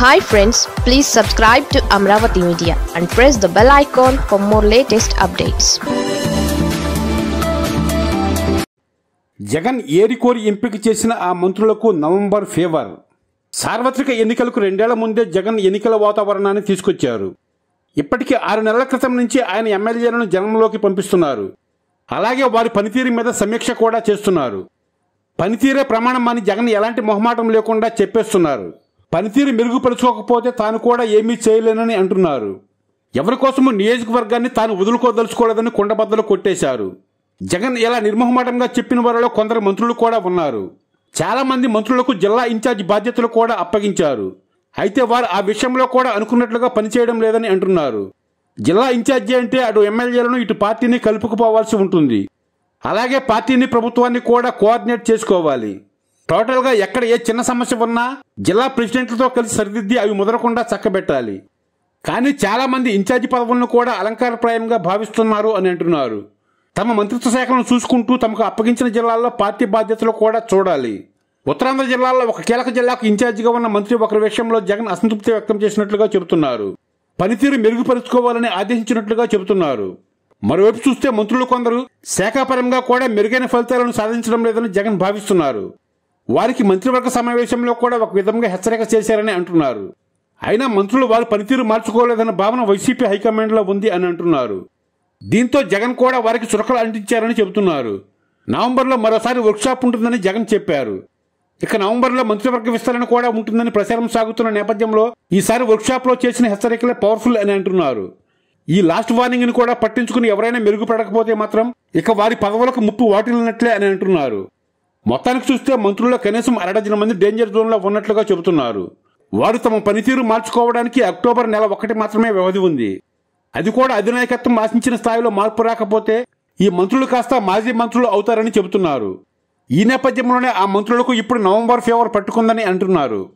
Hi friends please subscribe to Amaravati media and press the bell icon for more latest updates Jagan ఏరికోరి ఎంపిక చేసిన ఆ మంత్రులకు November favour. సార్వత్రిక ఎన్నికలకు రెండేళ్ళ ముందే జగన్ ఎన్నికల వాతావరణాన్ని తీసుకొచ్చారు. ఇప్పటికీ ఆరు నెలల క్రితం నుంచి ఆయన ఎమ్మెల్యేలను జనంలోకి పంపిస్తున్నారు. అలాగే వారి పనితీరు మీద సమీక్ష కూడా చేస్తున్నారు. పనితీరే ప్రమాణం అని జగన్ ఎలాంటి మొహమాటం లేకుండా చెప్పేస్తున్నారు. పనితీరు మెరుగుపరుచుకోకపోతే తాను కూడా ఏమీ చేయలేనని అంటున్నారు. ఎవరి కోసము నియోజకవర్గాన్ని తాను వదులుకోదలుచుకోలేదని కొండబద్దలు కొట్టేశారు. జగన్ ఇలా నిర్మోహమాటంగా చెప్పిన వారిలో కొందరు మంత్రులు కూడా ఉన్నారు. చాలా మంది మంత్రులకు జిల్లా ఇన్ఛార్జ్ బాధ్యతలు కూడా అప్పగించారు. అయితే వారు ఆ విషయంలో కూడా అనుకున్నట్లుగా పనిచేయడం లేదని అంటున్నారు. జిల్లా ఇన్ఛార్జి అంటే అటు ఎమ్మెల్యేలను ఇటు పార్టీని కలుపుకుపోవాల్సి ఉంటుంది. అలాగే పార్టీని ప్రభుత్వాన్ని కూడా కోఆర్డినేట్ చేసుకోవాలి. టోటల్గా ఎక్కడ ఏ చిన్న సమస్య ఉన్నా జిల్లా ప్రెసిడెంట్లతో కలిసి సరిదిద్ది అవి ముదరకుండా చక్కబెట్టాలి. కానీ చాలామంది ఇన్ఛార్జి పదవులను కూడా అలంకారప్రాయంగా భావిస్తున్నారు అని అంటున్నారు. తమ మంత్రిత్వ శాఖలను చూసుకుంటూ తమకు అప్పగించిన జిల్లాల్లో పార్టీ బాధ్యతలు కూడా చూడాలి. ఉత్తరాంధ్ర జిల్లాలో ఒక కీలక జిల్లాకు ఇన్ఛార్జిగా ఉన్న మంత్రి ఒకరి విషయంలో జగన్ అసంతృప్తి వ్యక్తం చేసినట్లుగా చెబుతున్నారు. పనితీరు మెరుగుపరుచుకోవాలని ఆదేశించినట్లుగా చెబుతున్నారు. మరోవైపు చూస్తే మంత్రులు కొందరు శాఖాపరంగా కూడా మెరుగైన ఫలితాలను సాధించడం లేదని జగన్ భావిస్తున్నారు. వారికి మంత్రివర్గ సమావేశంలో కూడా ఒక విధంగా హెచ్చరిక చేశారని అంటున్నారు. అయినా మంత్రులు వారి పనితీరు మార్చుకోలేదన్న భావన వైసీపీ హైకమాండ్లో ఉంది అని అంటున్నారు. దీంతో జగన్ కూడా వారికి చురకలు అంటించారని చెబుతున్నారు. నవంబర్లో మరోసారి వర్క్షాప్ ఉంటుందని జగన్ చెప్పారు. ఇక నవంబర్లో మంత్రివర్గ విస్తరణ కూడా ఉంటుందని ప్రచారం సాగుతున్న నేపథ్యంలో ఈసారి వర్క్షాప్లో చేసిన హెచ్చరికలే పవర్ఫుల్ అని అంటున్నారు. ఈ లాస్ట్ వార్నింగ్ని కూడా పట్టించుకుని ఎవరైనా మెరుగుపడకపోతే మాత్రం ఇక వారి పదవులకు ముప్పు వాటిల్లినట్లే అని అంటున్నారు. మొత్తానికి చూస్తే మంత్రుల్లో కనీసం అరడజన మంది డేంజర్ జోన్లో ఉన్నట్లుగా చెబుతున్నారు. వారు తమ పనితీరు మార్చుకోవడానికి అక్టోబర్ నెల ఒకటి మాత్రమే వ్యవధి ఉంది. అది కూడా అధినాయకత్వం ఆశించిన స్థాయిలో మార్పు రాకపోతే ఈ మంత్రులు కాస్త మాజీ మంత్రులు అవుతారని చెబుతున్నారు. ఈ నేపథ్యంలోనే ఆ మంత్రులకు ఇప్పుడు నవంబర్ ఫీవర్ పట్టుకుందని అంటున్నారు.